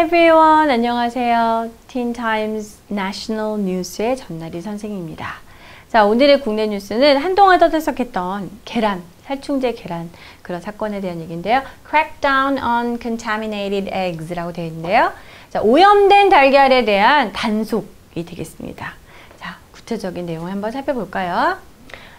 Everyone. 안녕하세요. Times National News의 전나리 선생입니다. 자, 오늘의 국내 뉴스는 한동안 떠들썩했던 계란, 살충제 계란 그런 사건에 대한 얘기인데요. Crackdown on contaminated eggs라고 되어 있는데요. 자, 오염된 달걀에 대한 단속이 되겠습니다. 자, 구체적인 내용을 한번 살펴볼까요?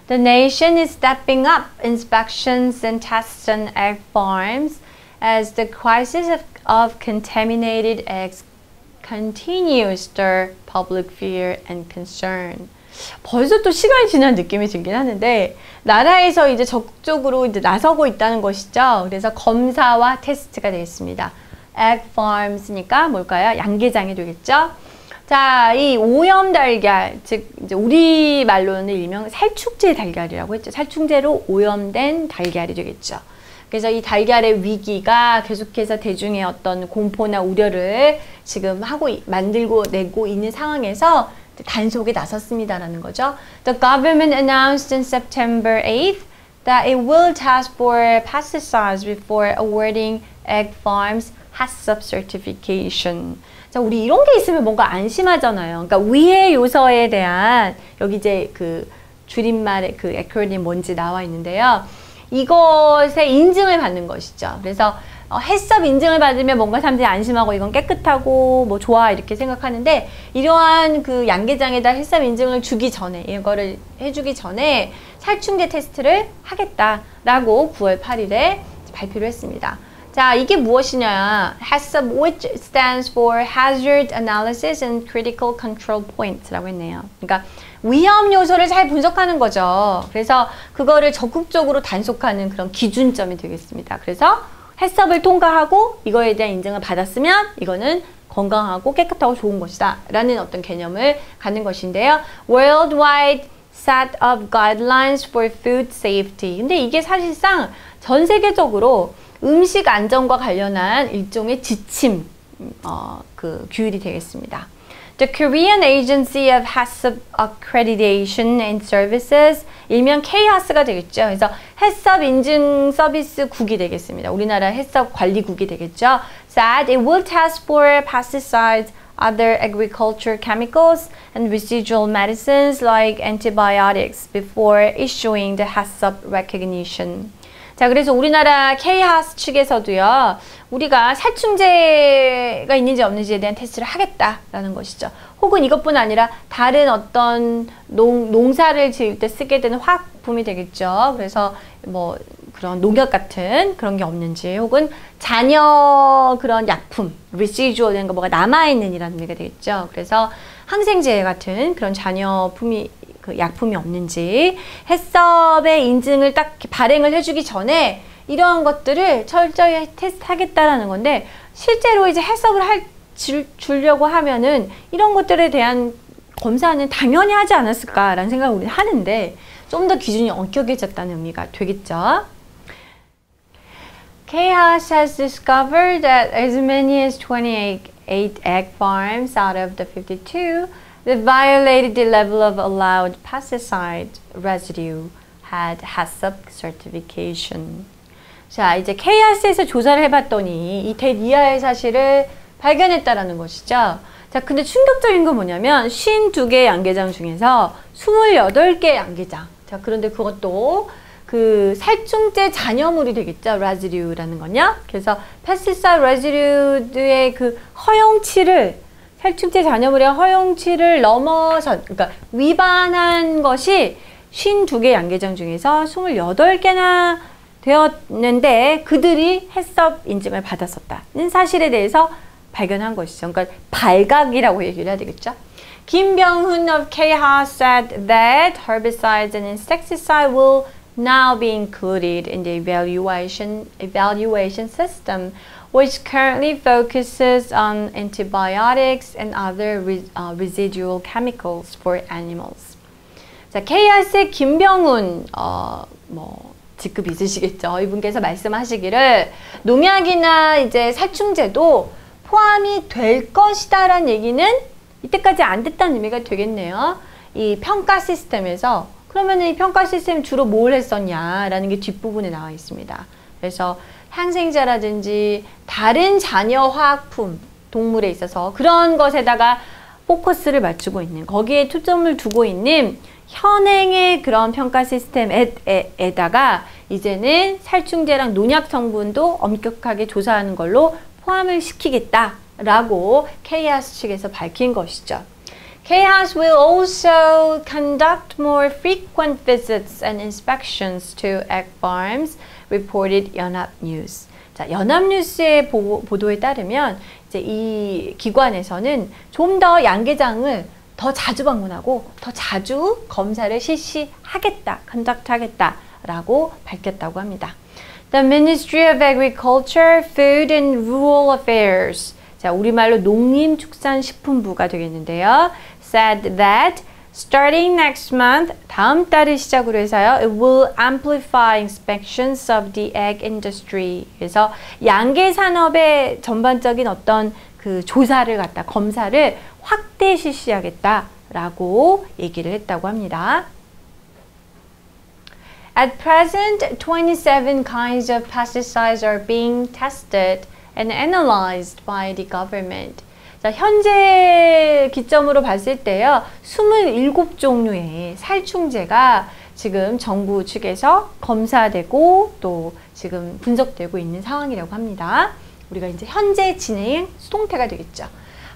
The nation is stepping up inspections and tests on egg farms as the crisis of, of contaminated eggs continues stir public fear and concern. 벌써 또 시간이 지난 느낌이 들긴 하는데 나라에서 이제 적극적으로 이제 나서고 있다는 것이죠. 그래서 검사와 테스트가 되겠습니다. egg farms니까 뭘까요? 양계장이 되겠죠. 자, 이 오염 달걀, 즉 이제 우리 말로는 일명 살충제 달걀이라고 했죠. 살충제로 오염된 달걀이 되겠죠. 그래서 이 달걀의 위기가 계속해서 대중의 어떤 공포나 우려를 지금 하고 만들고 내고 있는 상황에서 단속에 나섰습니다라는 거죠. The government announced in September 8th that it will test for pesticides before awarding egg farms HACCP certification. 자, 우리 이런 게 있으면 뭔가 안심하잖아요. 그러니까 위해 요소에 대한 여기 이제 그 줄임말의 그 에크로님 뭔지 나와 있는데요. 이것의 인증을 받는 것이죠. 그래서 어, 햇섭 인증을 받으면 뭔가 사람들이 안심하고 이건 깨끗하고 뭐 좋아 이렇게 생각하는데 이러한 그 양계장에다 햇섭 인증을 주기 전에 이거를 해주기 전에 살충제 테스트를 하겠다라고 9월 8일에 발표를 했습니다. 자, 이게 무엇이냐? HACCP, which stands for Hazard Analysis and Critical Control Points라고 했네요. 그러니까 위험 요소를 잘 분석하는 거죠. 그래서 그거를 적극적으로 단속하는 그런 기준점이 되겠습니다. 그래서 해썹을 통과하고 이거에 대한 인증을 받았으면 이거는 건강하고 깨끗하고 좋은 것이다 라는 어떤 개념을 갖는 것인데요. Worldwide set of guidelines for food safety. 근데 이게 사실상 전 세계적으로 음식 안전과 관련한 일종의 지침 어, 그 규율이 되겠습니다. The Korean Agency of HACCP Accreditation and Services 일명 KHAS가 되겠죠. 그래서 해썹 인증 서비스국이 되겠습니다. 우리나라 해썹 관리국이 되겠죠. Said it will test for pesticides, other agriculture chemicals, and residual medicines like antibiotics before issuing the HACCP recognition. 자, 그래서 우리나라 K하스 측에서도요, 우리가 살충제가 있는지 없는지에 대한 테스트를 하겠다라는 것이죠. 혹은 이것뿐 아니라 다른 어떤 농, 농사를 지을 때 쓰게 되는 화학품이 되겠죠. 그래서 뭐 그런 농약 같은 그런 게 없는지 혹은 잔여 그런 약품, residual 이런 거 뭐가 남아있는 이라는 얘기가 되겠죠. 그래서 항생제 같은 그런 잔여품이 그 약품이 없는지 해썹의 인증을 딱 발행을 해주기 전에 이러한 것들을 철저히 테스트하겠다라는 건데 실제로 이제 해썹을 할 줄, 주려고 하면은 이런 것들에 대한 검사는 당연히 하지 않았을까라는 생각을 우리는 하는데 좀 더 기준이 엄격해졌다는 의미가 되겠죠. KHAS has discovered that as many as 28 egg farms out of the 52 that violated the level of allowed pesticide residue had HACCP certification. 자, 이제 KRC에서 조사를 해봤더니 이 대이하의 사실을 발견했다라는 것이죠. 자, 근데 충격적인 건 뭐냐면 52개 양계장 중에서 28개 양계장. 자, 그런데 그것도 그 살충제 잔여물이 되겠죠. 레지류라는 건요. 그래서 패스사 레지류의 그 허용치를 살충제 잔여물의 허용치를 넘어선 그러니까 위반한 것이 52개 양계장 중에서 28개나 되었는데 그들이 해썹 인증을 받았었다는 사실에 대해서 발견한 것이죠. 그러니까 발각이라고 얘기를 해야 되겠죠. 김병훈 of KHA said that herbicides and insecticide will now be included in the evaluation evaluation system which currently focuses on antibiotics and other re, uh, residual chemicals for animals. 자, KRC 김병훈 어, 뭐 직급 있으시겠죠. 이분께서 말씀하시기를 농약이나 이제 살충제도 포함이 될 것이다 라는 얘기는 이때까지 안 됐다는 의미가 되겠네요. 이 평가 시스템에서 그러면 이 평가 시스템 주로 뭘 했었냐라는 게 뒷부분에 나와 있습니다. 그래서 항생제라든지 다른 잔여 화학품 동물에 있어서 그런 것에다가 포커스를 맞추고 있는 거기에 초점을 두고 있는 현행의 그런 평가 시스템에다가 이제는 살충제랑 농약 성분도 엄격하게 조사하는 걸로 포함을 시키겠다라고 KS 측에서 밝힌 것이죠. KHAS will also conduct more frequent visits and inspections to egg farms, reported 연합뉴스. 자, 연합뉴스의 보, 보도에 따르면 이제 이 기관에서는 좀 더 양계장을 더 자주 방문하고 더 자주 검사를 실시하겠다, 컨덕트하겠다라고 밝혔다고 합니다. The Ministry of Agriculture, Food and Rural Affairs 자, 우리말로 농림축산식품부가 되겠는데요. said that starting next month 다음 달을 시작으로 해서요. It will amplify inspections of the egg industry. 그래서 양계 산업의 전반적인 어떤 그 조사를 갖다 검사를 확대 실시하겠다라고 얘기를 했다고 합니다. At present, 27 kinds of pesticides are being tested and analyzed by the government. 자, 현재 기점으로 봤을 때요, 27종류의 살충제가 지금 정부 측에서 검사되고 또 지금 분석되고 있는 상황이라고 합니다. 우리가 이제 현재 진행 수동태가 되겠죠.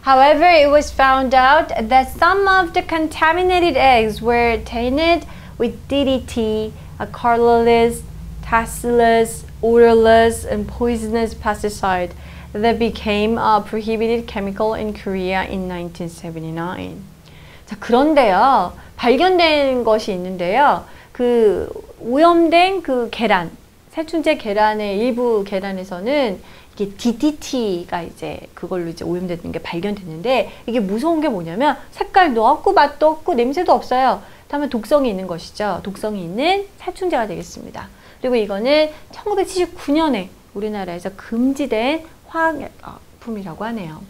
However, it was found out that some of the contaminated eggs were tainted with DDT, a colorless, tasteless, odorless, and poisonous pesticide that became a prohibited chemical in Korea in 1979. 자, 그런데요, 발견된 것이 있는데요. 그 오염된 그 계란, 살충제 계란의 일부 계란에서는 이게 DDT가 이제 그걸로 이제 오염되는 게 발견됐는데 이게 무서운 게 뭐냐면 색깔도 없고 맛도 없고 냄새도 없어요. 다만 독성이 있는 것이죠. 독성이 있는 살충제가 되겠습니다. 그리고 이거는 1979년에 우리나라에서 금지된 화학품이라고 하네요.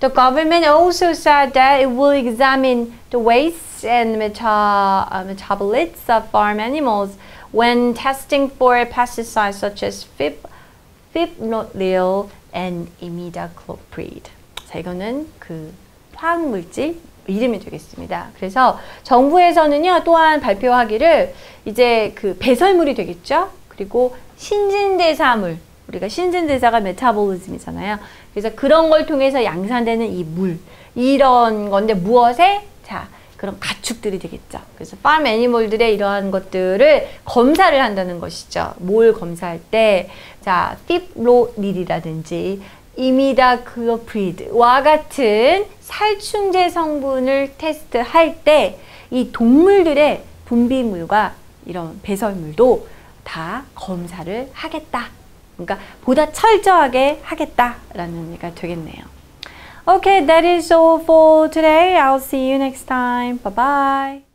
The government also said that it will examine the wastes and meta, uh, metabolites of farm animals when testing for pesticides such as fip, fipronil and imidacloprid. 자, 이거는 그 화학물질 이름이 되겠습니다. 그래서 정부에서는요, 또한 발표하기를 이제 그 배설물이 되겠죠? 그리고 신진대사물, 우리가 신진대사가 메타볼리즘이잖아요. 그래서 그런 걸 통해서 양산되는 이 물, 이런 건데 무엇에? 자, 그런 가축들이 되겠죠. 그래서 팜 애니멀들의 이러한 것들을 검사를 한다는 것이죠. 뭘 검사할 때, 자, 팁로닐이라든지 이미다클로프리드와 같은 살충제 성분을 테스트할 때 이 동물들의 분비물과 이런 배설물도 다 검사를 하겠다. 그러니까 보다 철저하게 하겠다라는 의미가 되겠네요. Okay, that is all for today. I'll see you next time. Bye bye.